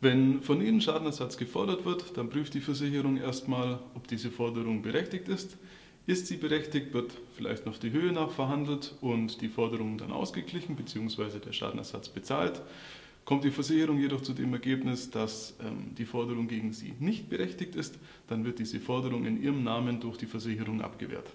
Wenn von Ihnen Schadenersatz gefordert wird, dann prüft die Versicherung erstmal, ob diese Forderung berechtigt ist. Ist sie berechtigt, wird vielleicht noch die Höhe nachverhandelt und die Forderung dann ausgeglichen bzw. der Schadenersatz bezahlt. Kommt die Versicherung jedoch zu dem Ergebnis, dass ähm, die Forderung gegen Sie nicht berechtigt ist, dann wird diese Forderung in Ihrem Namen durch die Versicherung abgewehrt.